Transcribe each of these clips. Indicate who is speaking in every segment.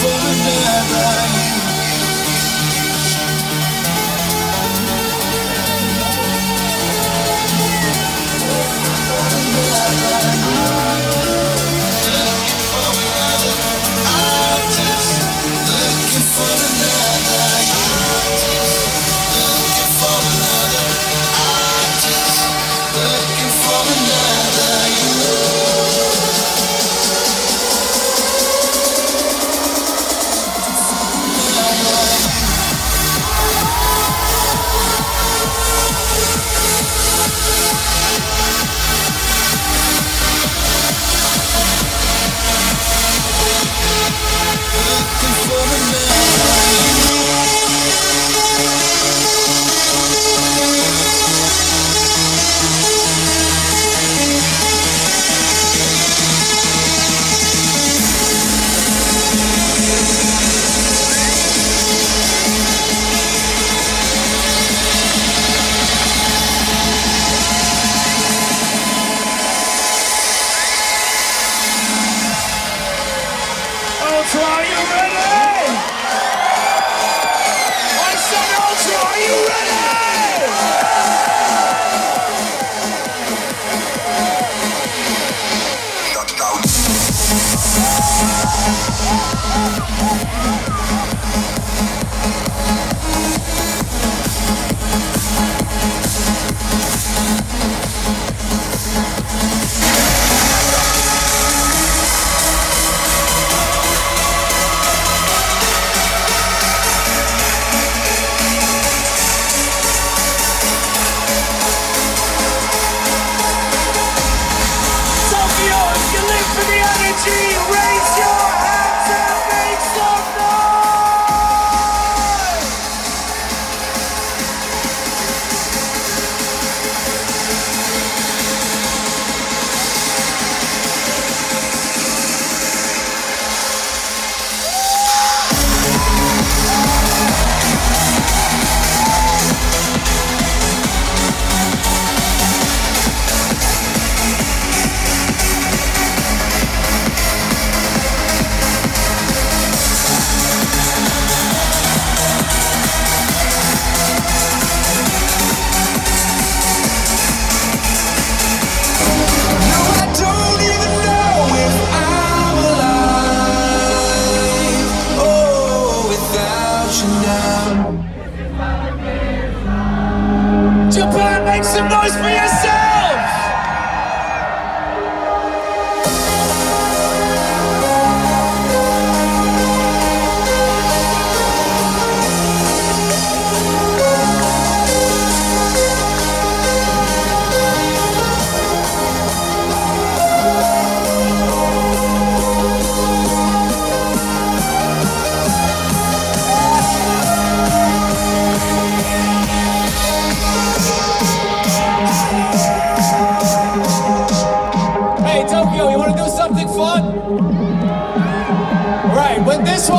Speaker 1: for
Speaker 2: yours. You live for the energy. Raise
Speaker 1: ocean down.
Speaker 2: Japan, make
Speaker 3: some noise
Speaker 2: for yourself!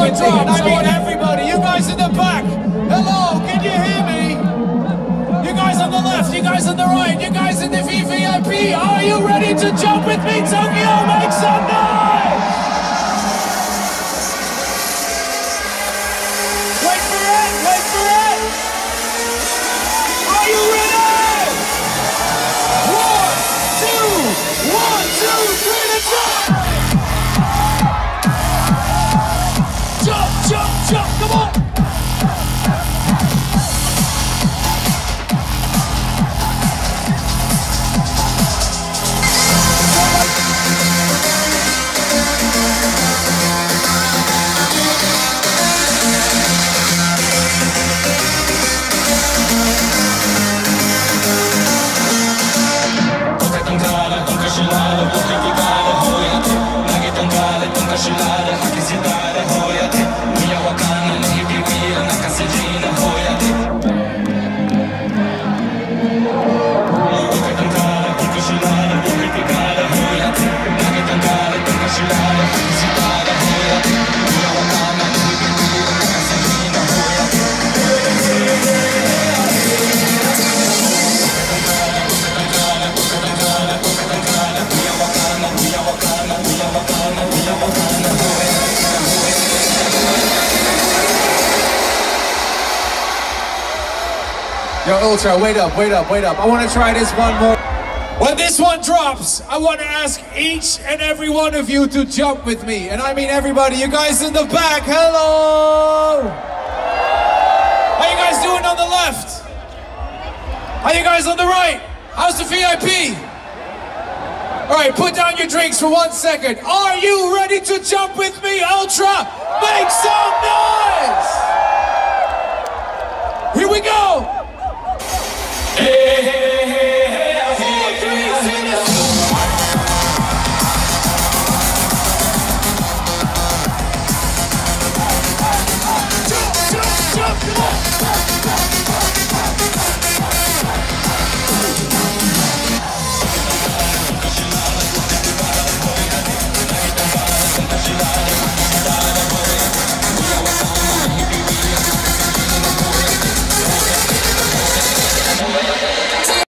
Speaker 3: Dropped, I mean everybody, you guys in the back, hello, can you hear me? You guys on the left, you guys on the right, you guys in the VVIP, are you ready to jump with me? Tokyo, make some noise! Yo, Ultra, wait up, wait up, wait up. I want to try this one more. When this one drops, I want to ask each and every one of you to jump with me. And I mean everybody, you guys in the back, hello! How you guys doing on the left? How you guys on the right? How's the VIP? All right, put down your drinks for one second. Are you ready to jump with me, Ultra? Make some noise! Here we go!